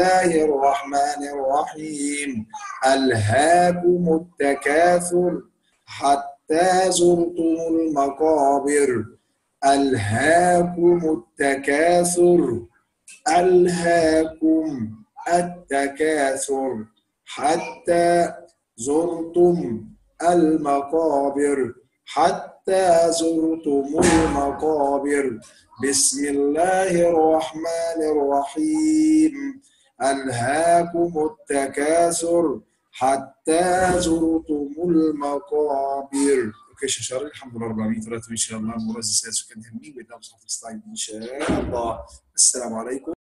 الله الرحمن الرحيم. ألهاكم التكاثر حتى زرتم المقابر. ألهاكم التكاثر ألهاكم التكاثر حتى زرتم المقابر حتى زرتم المقابر. بسم الله الرحمن الرحيم. ألهاكم التكاثر حتى زرتم المقابر. أوكي شاشاري الحمد لله رب العالمين. ثلاثة إن شاء الله. كان همي وإذا إن شاء الله. السلام عليكم.